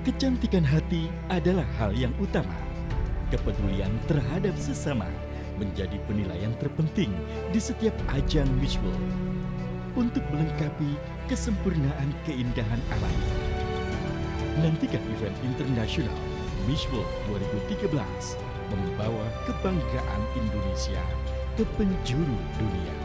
Kecantikan hati adalah hal yang utama. Kepedulian terhadap sesama menjadi penilaian terpenting di setiap ajang Miss World untuk melengkapi kesempurnaan keindahan alami. Nantikan event internasional Miss World 2013 membawa kebanggaan Indonesia ke penjuru dunia.